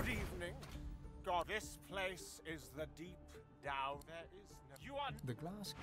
Good evening. God, this place is the deep down. There is no... You are... The glass...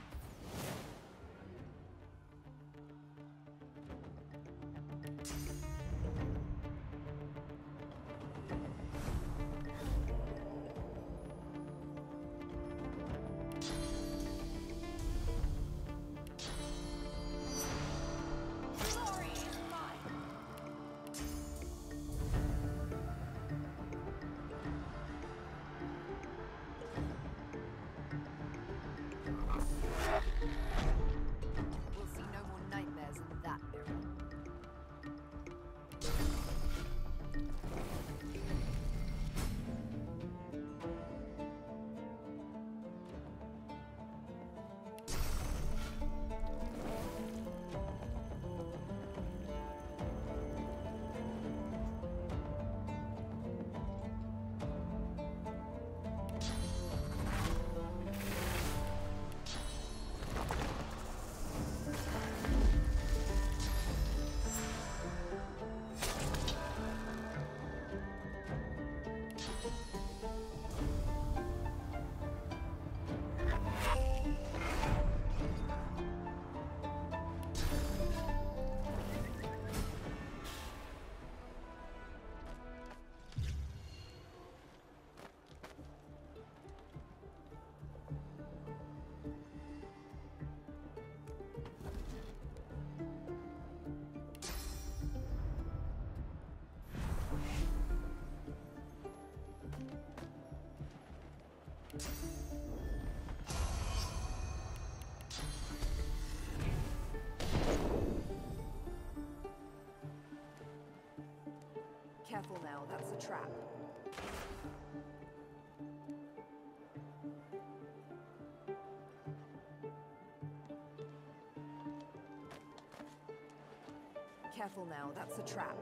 Careful now, that's a trap. Careful now, that's a trap.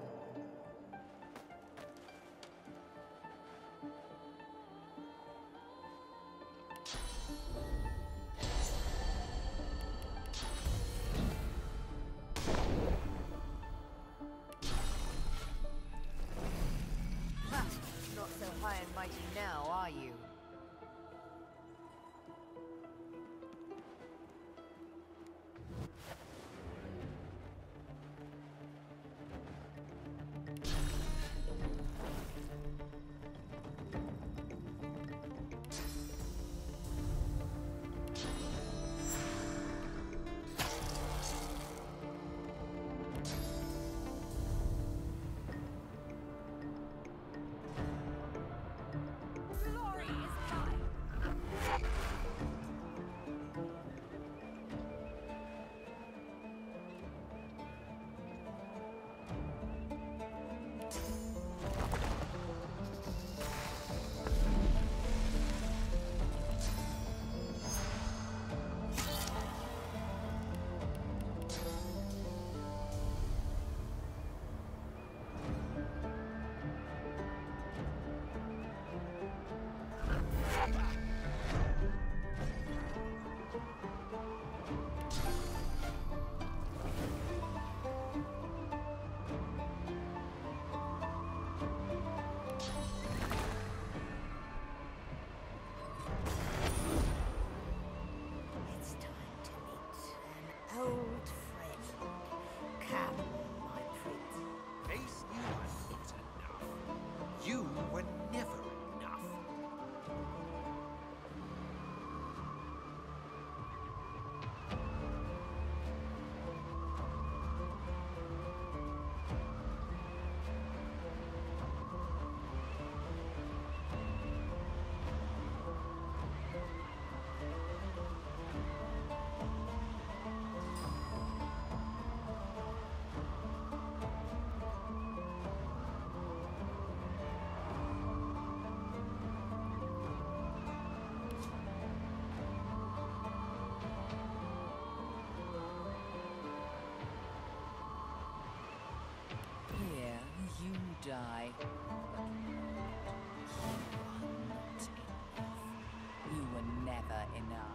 Die. You were never enough.